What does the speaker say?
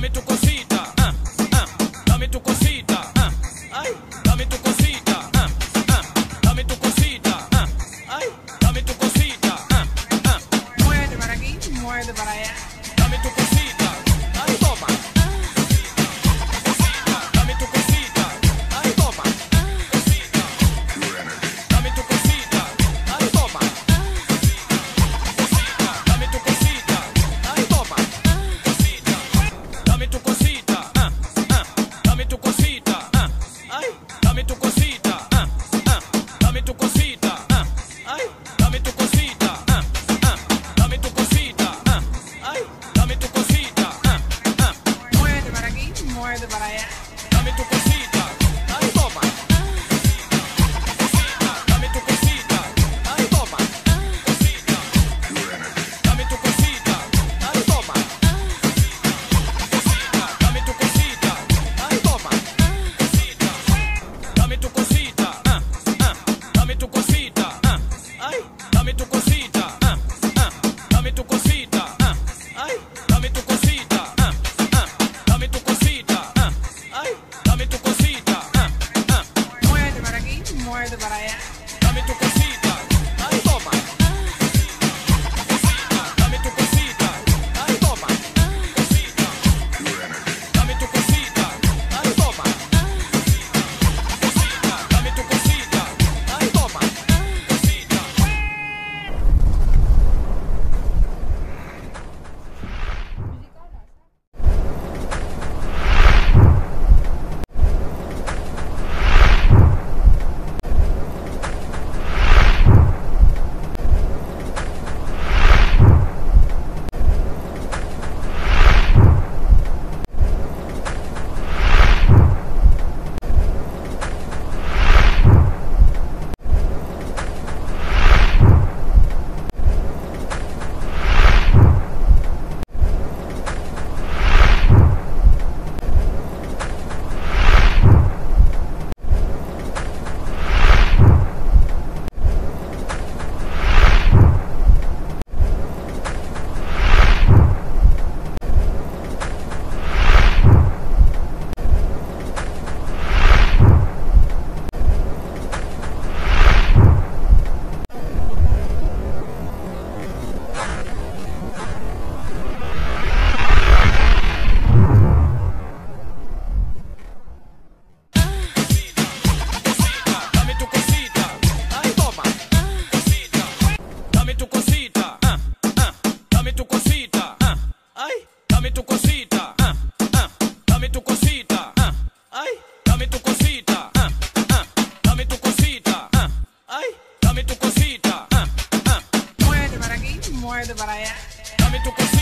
dame tu cosita, ah, ah, dame tu cosita, ah, ay, dame tu cosita, ah, ah. dame tu cosita, ah, ay, dame tu cosita, ah, ah. Para aquí, muévete para allá. Dame tu cosita. para allá. Dame tu cosita. more than what I am. tu cosita, ah, ah, dame tu cosita, ah, ai, dame tu cosita, ah, ah, dame tu cosita, ah, ai, dame tu cosita, ah, ah, dame tu cosita, ah, ai, dame tu cosita, ah, ah, muerde para aquí, muerde para allá, dame tu cosita.